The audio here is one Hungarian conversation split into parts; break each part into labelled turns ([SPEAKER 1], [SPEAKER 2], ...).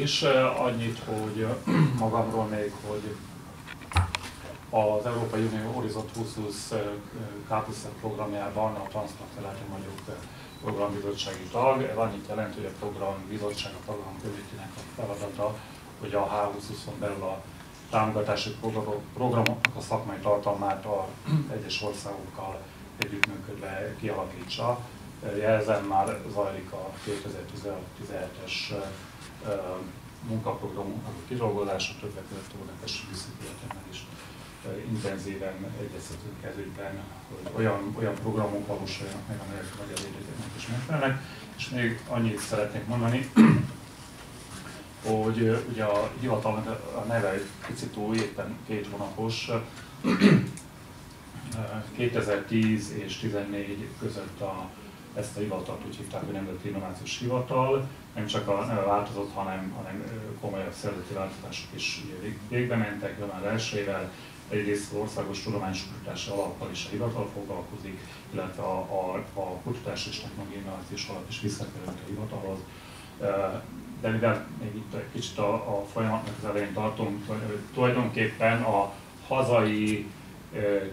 [SPEAKER 1] is. Annyit, hogy magamról még, hogy az Európai Unió Horizont 2020 KPSZ programjában a Transzplantáláti Magyarok programbizottsági tag. Ez annyit jelent, hogy a programbizottság, a program követőnek a feladata, hogy a H2020-on belül a támogatási programoknak a szakmai tartalmát a egyes országokkal együttműködve kialakítsa. Jelzem már zajlik a 2017-es munkaprogramok kidolgozása, többek között óvodás visszatérhetően is intenzíven egyeztetünk ez hogy olyan, olyan programok valósuljanak meg, amelyek a magyar érdekeknek is megfelelnek. És még annyit szeretnék mondani, hogy ugye a hivatalnak a neve egy picit új, éppen két hónapos, 2010 és 2014 között a, ezt a hivatalt úgy hívták, hogy Nemzeti Innovációs Hivatal. Nem csak a változott, hanem, hanem komolyabb szervezeti változások is végbe mentek, január 1 Egyrészt az Országos Tudományos Kutatási Alappal is a hivatal foglalkozik, illetve a, a, a Kutatás és Technológiai Innovációs Alap is visszakerült a hivatalhoz. De mivel még itt egy kicsit a, a folyamatnak az elején tartunk, tulajdonképpen a hazai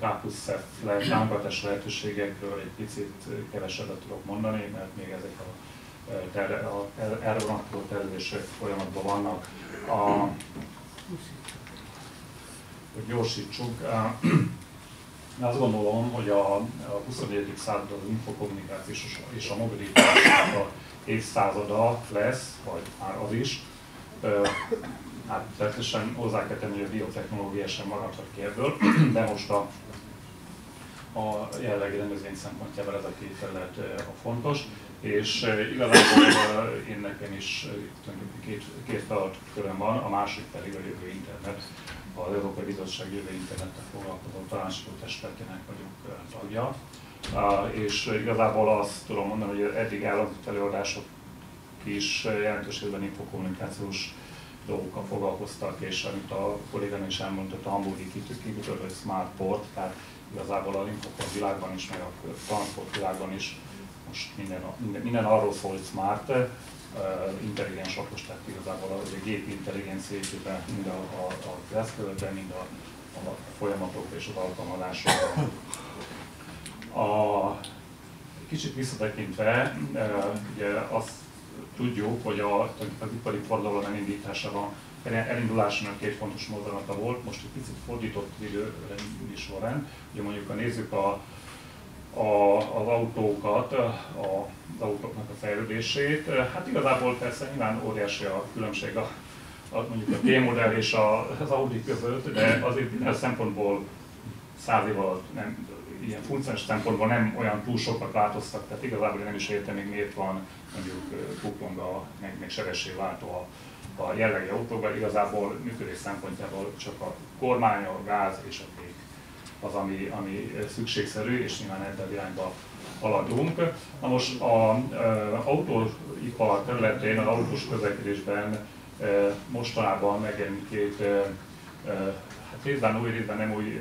[SPEAKER 1] kápuszef támogatás lehetőségekről egy picit kevesebbet tudok mondani, mert még ezek a, terve, a erre vonatkozó tervezések folyamatban vannak. A, hogy gyorsítsuk. Azt gondolom, hogy a, a 21. század az infokommunikációs és a mobilitás a évszázada lesz, vagy már az is. Hát természetesen hozzá kell tenni, hogy a biotechnológia sem maradhat ki ebből, de most a, a jelenlegi rendezvény szempontjából ez a két terület a fontos, és igazából én nekem is két, két feladatköröm van, a másik pedig a jövő internet az Európai Bizottság jövő internettel foglalkozó tanácsadó testületének vagyok tagja. És igazából azt tudom mondani, hogy eddig elhangzott előadások is jelentős részben infokommunikációs dolgokkal foglalkoztak, és amit a kollégám is elmondta, a hamburgi kikötő Smart Port, tehát igazából a infokor világban is, meg a transport világban is most minden, minden, minden arról szól, hogy smart, intelligens okos, tehát igazából a, a gép intelligenciájében mind a, a, a eszközökben, mind a, a folyamatok és az alkalmazások. A, kicsit visszatekintve, ugye azt tudjuk, hogy a, az ipari forradalom elindításában elindulásának két fontos mozdulata volt, most egy picit fordított időrendi során. Ugye mondjuk, ha nézzük a a, az autókat, a, az autóknak a fejlődését. Hát igazából persze nyilván óriási a különbség a, a mondjuk a T-modell és a, az Audi között, de azért minden szempontból száz év alatt nem, ilyen funkciós szempontból nem olyan túl sokat változtak, tehát igazából nem is értem még miért van mondjuk kuplonga, meg, meg sebességváltó a, a jellegi autóban, igazából működés szempontjából csak a kormány, a gáz és a az, ami, ami szükségszerű, és nyilván ebben a irányba haladunk. Na most az autóipar területén, az autós közlekedésben mostanában megjelent két hát részben új, részben nem új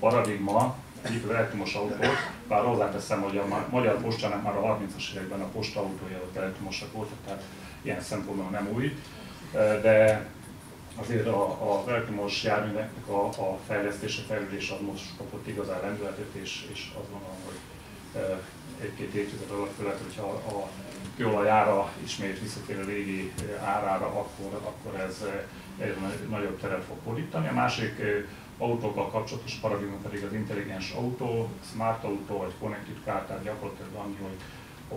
[SPEAKER 1] paradigma, egyik az elektromos autó, bár hozzáteszem, hogy a Magyar Postának már a 30-as években a postautója az elektromosak voltak, tehát ilyen szempontból nem új, de azért a, a elektromos járműveknek a, a fejlesztése, fejlődése az most kapott igazán lendületet, és, és azt gondolom, hogy egy-két évtized alatt, főleg, hogyha a kőolaj ára ismét visszatér a régi árára, akkor, akkor ez egy nagyobb teret fog fordítani. A másik autókkal kapcsolatos paradigma pedig az intelligens autó, smart autó vagy connected car, tehát gyakorlatilag annyi, hogy,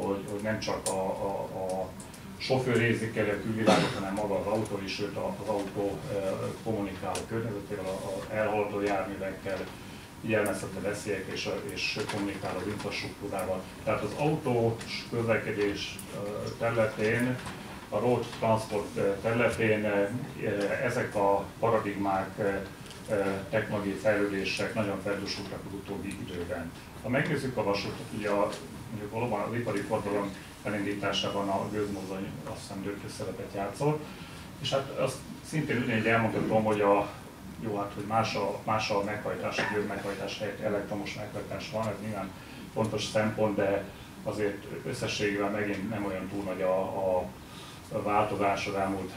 [SPEAKER 1] hogy, hogy nem csak a, a, a sofőr érzékeli a külvilágot, hanem maga az autó is, sőt az autó kommunikál a környezetével, az elhaladó járművekkel, jelmezhette veszélyek és, és kommunikál az infrastruktúrával. Tehát az autós közlekedés területén, a road transport területén ezek a paradigmák, technológiai fejlődések nagyon felgyorsultak az utóbbi időben. Ha megnézzük a vasutat, ugye a, mondjuk valóban az ipari forradalom elindításában a gőzmozdony azt hiszem döntő szerepet játszott. És hát azt szintén ugyanígy elmondhatom, hogy a jó, hát hogy más a, más a meghajtás, a meghajtás helyett elektromos meghajtás van, ez nyilván fontos szempont, de azért összességében megint nem olyan túl nagy a, a, változás az elmúlt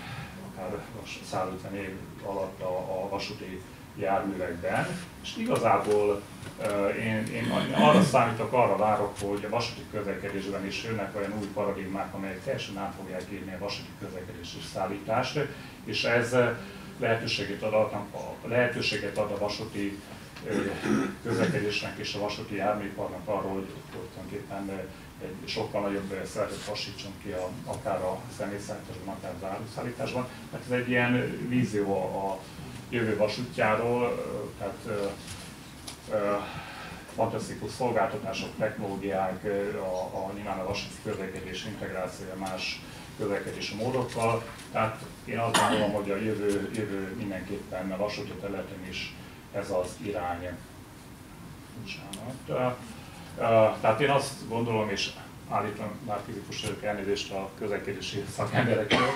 [SPEAKER 1] akár 150 év alatt a, a vasúti járművekben, és igazából én, én arra számítok, arra várok, hogy a vasúti közlekedésben is jönnek olyan új paradigmák, amelyek teljesen át fogják írni a vasúti közlekedés és szállítást, és ez lehetőséget ad, a, lehetőséget ad a vasúti közlekedésnek és a vasúti járműiparnak arra, hogy, tulajdonképpen egy sokkal nagyobb szeretet hasítson ki a, akár a személyszállításban, akár az áruszállításban. Hát ez egy ilyen vízió a, a jövő vasútjáról, tehát fantasztikus szolgáltatások, technológiák, a, a nyilván a vasúti közlekedés integrációja más közlekedési módokkal. Tehát én azt gondolom, hogy a jövő, jövő mindenképpen a vasúti területen is ez az irány. Bocsánat. Tehát én azt gondolom, és állítom már fizikus vagyok elnézést a közlekedési szakemberektől,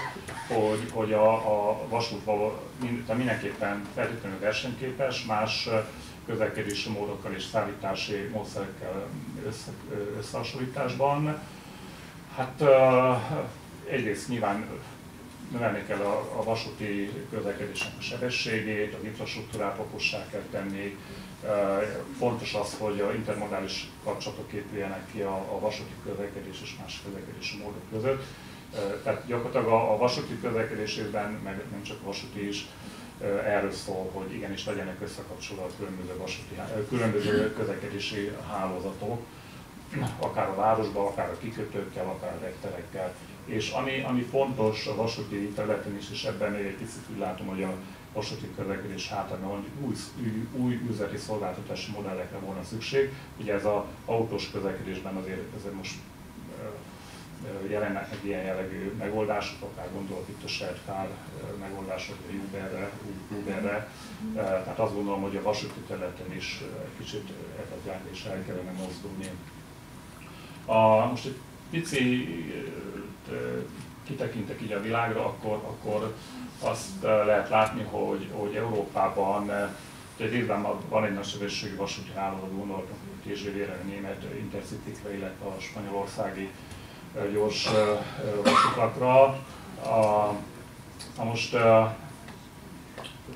[SPEAKER 1] hogy, hogy a, a vasút való, mind, mindenképpen feltétlenül versenyképes, más közlekedési módokkal és szállítási módszerekkel össze, összehasonlításban. Hát egyrészt nyilván növelni kell a, a vasúti közlekedésnek a sebességét, az infrastruktúrát okossá kell tenni, Fontos az, hogy a intermodális kapcsolatok épüljenek ki a, a vasúti közlekedés és más közlekedési módok között. Tehát gyakorlatilag a, a vasúti közlekedésében, meg nem csak a vasúti is, erről szól, hogy igenis legyenek összekapcsolva különböző, vasúti, különböző közlekedési hálózatok, akár a városban, akár a kikötőkkel, akár a repterekkel. És ami, ami fontos a vasúti területen is, és ebben egy picit úgy látom, hogy a vasúti közlekedés hátán új, új, új üzleti szolgáltatási modellekre volna szükség. Ugye ez az autós közlekedésben azért, azért most jelennek meg ilyen jellegű megoldások, akár gondolok itt a shared megoldások, vagy Uberre, Uberre. Tehát azt gondolom, hogy a vasúti területen is kicsit ebben is el kellene mozdulni. A, most egy pici kitekintek így a világra, akkor, akkor azt lehet látni, hogy, hogy Európában egy részben van egy nagy sebességű vasúti hálózat, gondoltunk TGV-re, a német intercity illetve a spanyolországi gyors vasutakra. A, a most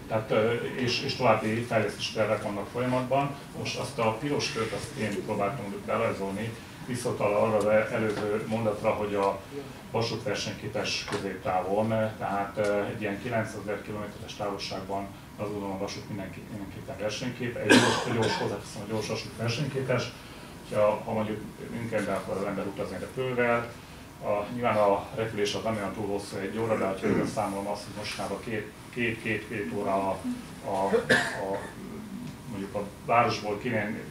[SPEAKER 1] tehát, és, és további fejlesztési tervek vannak folyamatban. Most azt a piros kört azt én próbáltam berajzolni, visszatal arra az előző mondatra, hogy a vasút versenyképes középtávon, tehát egy ilyen 9000 km-es távolságban az gondolom a vasút mindenki, mindenképpen versenyképes, egy gyors, gyors hozzáteszem, a gyors vasút versenyképes, ha, ha mondjuk Münchenbe akar az ember utazni repülővel, a, nyilván a repülés az nem olyan túl hosszú egy óra, de ha számolom azt, hogy mostanában két-két óra a, a, a, mondjuk a városból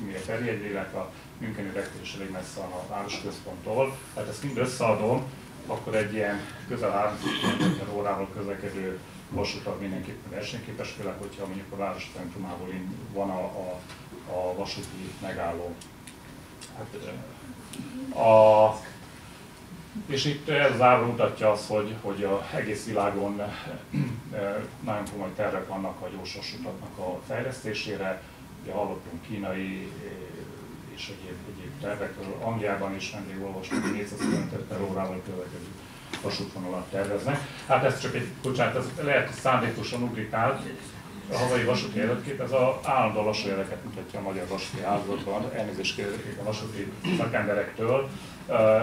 [SPEAKER 1] mire terjedni, illetve a Müncheni repülés elég messze a városközponttól. Tehát ezt mind összeadom, akkor egy ilyen közel 300 km órával közlekedő vasutat mindenképpen versenyképes, főleg, hogyha mondjuk a város centrumából van a, a, a vasúti megálló. Hát, a, és itt ez az ábra mutatja azt, hogy, hogy a egész világon nagyon komoly tervek vannak a gyors vasutatnak a fejlesztésére. Ugye hallottunk kínai és egyéb, egyéb tervekről. Angliában is nemrég olvastam, hogy 400 km per órával közlekedő vasútvonalat terveznek. Hát ez csak egy, bocsánat, ez lehet, szándékosan ugrik át, a hazai vasúti életkép, ez az állandó lassú jeleket mutatja a magyar vasúti áldozatban, elnézést kérek a vasúti szakemberektől,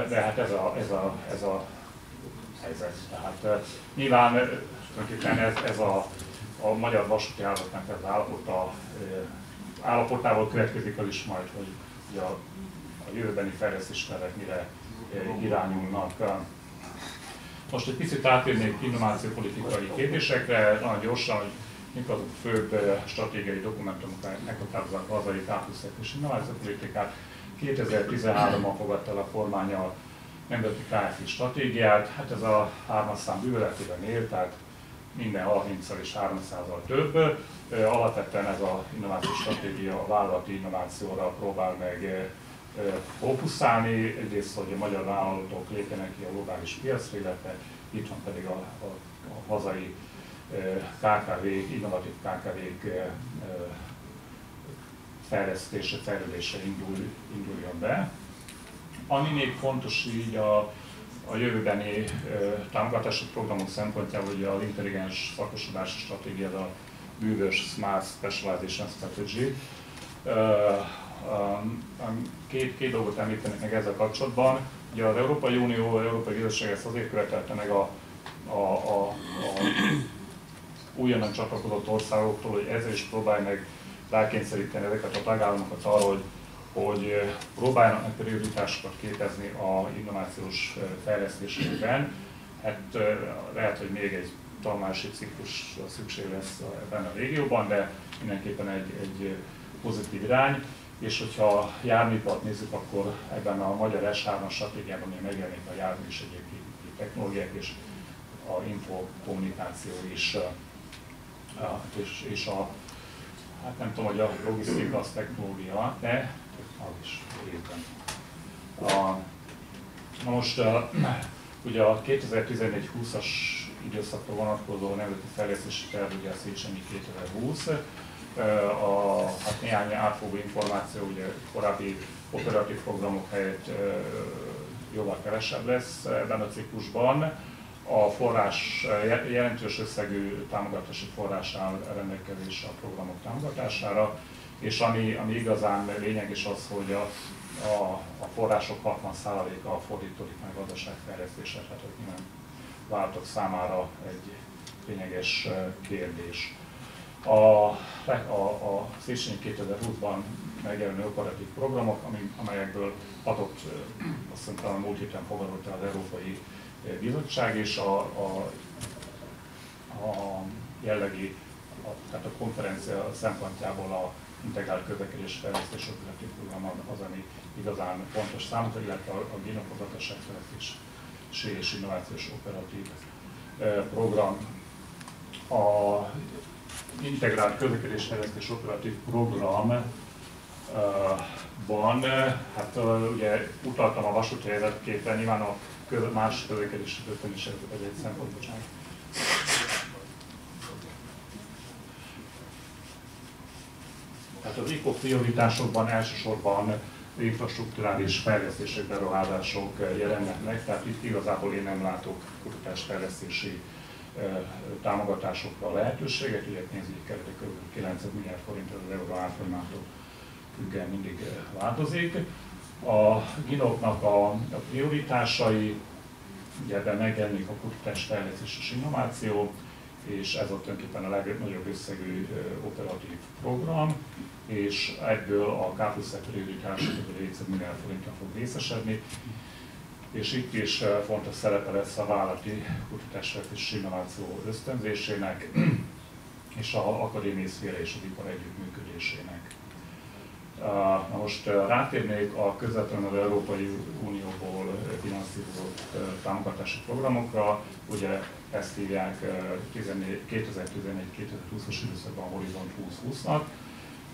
[SPEAKER 1] de hát ez a, ez a, ez a helyzet. Tehát nyilván ez, ez a, a magyar vasúti áldozatnak ez állapota, állapotával következik az is majd, hogy a, a jövőbeni fejlesztés tervek mire irányulnak. Most egy picit átérnék innovációpolitikai kérdésekre, nagyon gyorsan, hogy mik azok a főbb stratégiai dokumentumok, meghatározzák a hazai kápuszek és innovációpolitikát. 2013-ban fogadta el a kormány a nemzeti KFI stratégiát, hát ez a hármas szám bőveletében él, tehát minden 30-szal és 300-al több. Alapvetően ez az innovációs stratégia a vállalati innovációra próbál meg fókuszálni, egyrészt, hogy a magyar vállalatok lépjenek ki a globális piacra, illetve itt van pedig a, a, a hazai KKV, innovatív KKV-k fejlesztése, fejlődése indul, induljon be. Ami még fontos így a a jövőbeni támogatási programok szempontjából ugye az intelligens szakosodási stratégia, a bűvös Smart Specialization Strategy. Két, két dolgot említenek meg ezzel kapcsolatban. Ugye az Európai Unió, az Európai Bizottság ezt azért követelte meg a, a, a, a újonnan csatlakozott országoktól, hogy ezzel is próbálj meg rákényszeríteni ezeket a tagállamokat arra, hogy, hogy próbáljanak meg prioritásokat képezni a innovációs fejlesztésében. Hát lehet, hogy még egy tanulmási ciklus szükség lesz ebben a régióban, de mindenképpen egy, egy pozitív irány. És hogyha járműipart nézzük, akkor ebben a magyar S3-as stratégiában még megjelenik a jármű és egyéb technológiák és a infokommunikáció is, és, és a, hát nem tudom, hogy a logisztika az technológia, de az is részben. A, na most ugye a 2014-20-as időszakra vonatkozó nemzeti fejlesztési terv, ugye a Széchenyi 2020, a, hát néhány átfogó információ, ugye korábbi operatív programok helyett jóval kevesebb lesz ebben a ciklusban. A forrás, jelentős összegű támogatási forrás áll rendelkezésre a programok támogatására, és ami, ami igazán lényeges az, hogy a, a, a források 60%-a fordítódik meg gazdaságfejlesztésre, tehát hogy nem váltok számára egy lényeges kérdés. A, a, a Széchenyi 2020-ban megjelenő operatív programok, amelyekből adott, azt hiszem talán múlt héten fogadott el az Európai Bizottság, és a, a, a jellegi, a, tehát a konferencia szempontjából a integrált közlekedés fejlesztés operatív program az, ami igazán fontos számunkra, illetve a, a génok gazdaságfejlesztés és innovációs operatív program. A integrált közlekedésfejlesztés operatív programban, hát ugye utaltam a vasúti helyzetképpen, nyilván a köz, más közlekedési ez egy szempont, Tehát az ICO prioritásokban elsősorban infrastruktúrális fejlesztések, beruházások jelennek meg, tehát itt igazából én nem látok kutatásfejlesztési támogatásokra a lehetőséget, ugye pénzügyi keretek kb. 9 milliárd forint az euró árfolyamától függően mindig változik. A ginoknak a, a prioritásai, ugye ebben megjelenik a kutatás, fejlesztés és innováció, és ez ott tulajdonképpen a legnagyobb összegű operatív program, és ebből a K plusz prioritások kb. 700 milliárd forintra fog részesedni és itt is eh, fontos szerepe lesz a vállalati kutatás és innováció ösztönzésének, és a akadémiai szféra és az ipar együttműködésének. Eh, na most eh, rátérnék a közvetlenül az Európai Unióból finanszírozott támogatási programokra, ugye ezt hívják 2014-2020-as időszakban Horizont 2020-nak.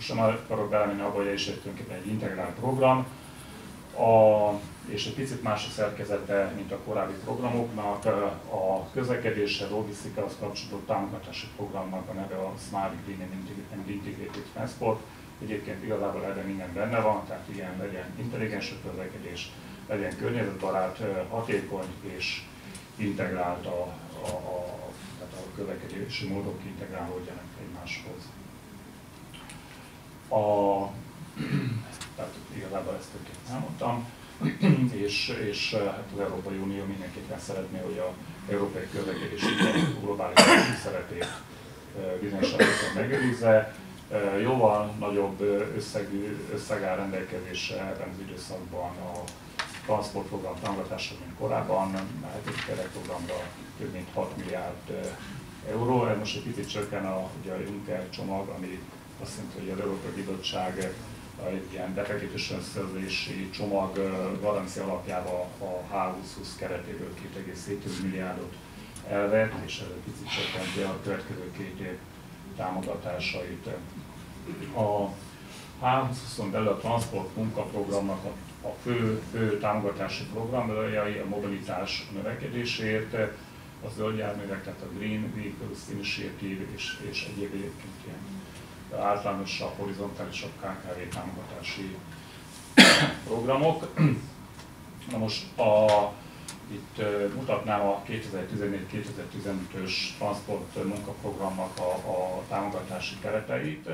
[SPEAKER 1] Most nem akarok belemenni abba, hogy ez is egy, integrált program, a, és egy picit más a szerkezete, mint a korábbi programoknak. A közlekedéssel, logisztikához kapcsolódó támogatási programnak a neve a Smart Green and Integrated Transport. Egyébként igazából ebben minden benne van, tehát igen, legyen intelligens a közlekedés, legyen környezetbarát, hatékony és integrált a, a, a, tehát a közlekedési módok integrálódjanak egymáshoz. A, tehát igazából ezt tökéletesen elmondtam, és, és eh, hát az Európai Unió mindenképpen szeretné, hogy a európai közlekedési globális szerepét eh, bizonyos megőrizze. Eh, jóval nagyobb összegű összeg áll rendelkezésre ebben az időszakban a transportprogram támogatása, mint korábban, a hetedik keretprogramra több mint 6 milliárd euró. Ez most egy picit csökken a, ugye a Juncker csomag, ami azt jelenti, hogy az Európai Bizottság egy ilyen befektetési összeszerzési csomag garancia alapjában a H2020 keretéből 2,7 milliárdot elvett, és ez egy picit csökkenti a következő két év támogatásait. A H2020-on belül a transport munkaprogramnak a, a fő, fő támogatási programjai a mobilitás növekedésért, a zöld járművek, tehát a Green Vehicles Initiative és, és egyéb egyébként ilyen általánosabb, horizontálisabb KKV támogatási programok. Na most a Itt mutatnám a 2014-2015-ös transport munkaprogramnak a, a támogatási kereteit.